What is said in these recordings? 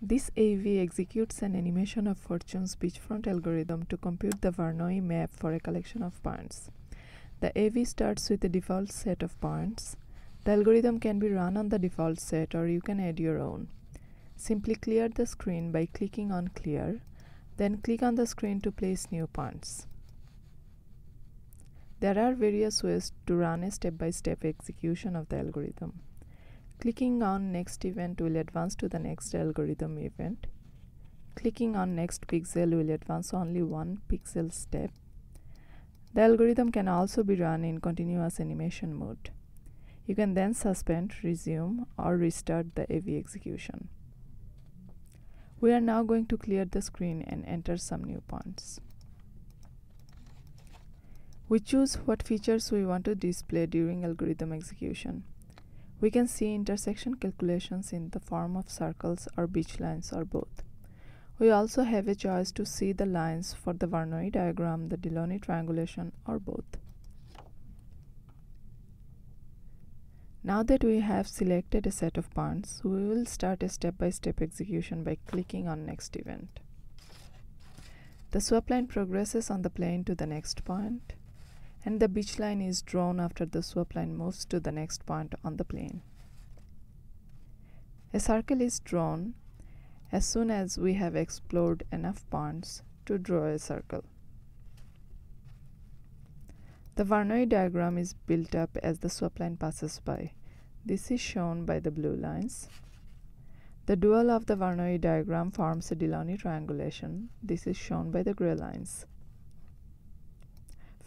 This AV executes an animation of Fortune's beachfront algorithm to compute the Voronoi map for a collection of points. The AV starts with a default set of points. The algorithm can be run on the default set or you can add your own. Simply clear the screen by clicking on clear, then click on the screen to place new points. There are various ways to run a step-by-step -step execution of the algorithm. Clicking on next event will advance to the next algorithm event. Clicking on next pixel will advance only one pixel step. The algorithm can also be run in continuous animation mode. You can then suspend, resume, or restart the AV execution. We are now going to clear the screen and enter some new points. We choose what features we want to display during algorithm execution. We can see intersection calculations in the form of circles or beach lines or both. We also have a choice to see the lines for the Voronoi diagram, the Delaunay triangulation or both. Now that we have selected a set of points, we will start a step-by-step -step execution by clicking on next event. The swap line progresses on the plane to the next point and the beach line is drawn after the swap line moves to the next point on the plane. A circle is drawn as soon as we have explored enough points to draw a circle. The Voronoi diagram is built up as the swap line passes by. This is shown by the blue lines. The dual of the Voronoi diagram forms a Delaunay triangulation. This is shown by the gray lines.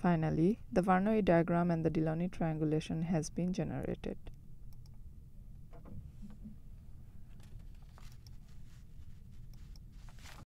Finally, the Voronoi diagram and the Delaunay triangulation has been generated.